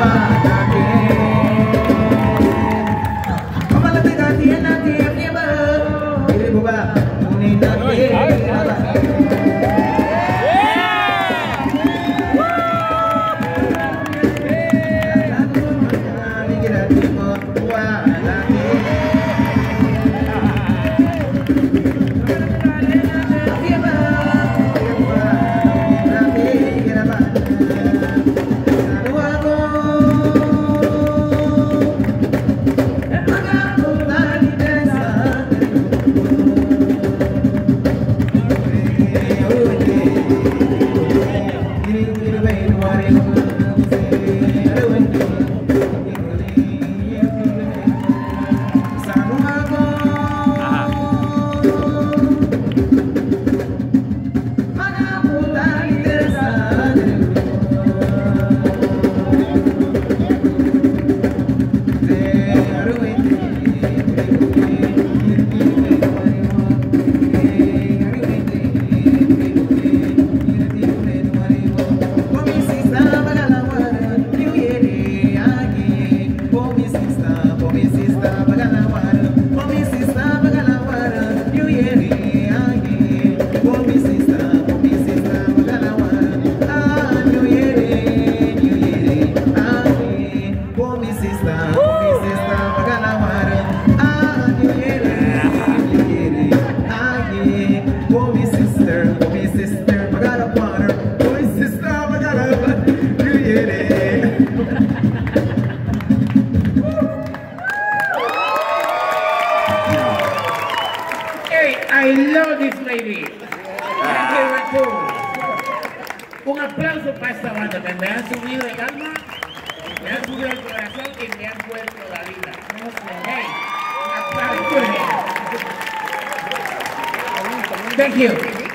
again. I love this lady. Un aplauso para esta banda, que me han subido el alma, me han subido el corazón y me han puesto la vida. Un aplauso. Thank you.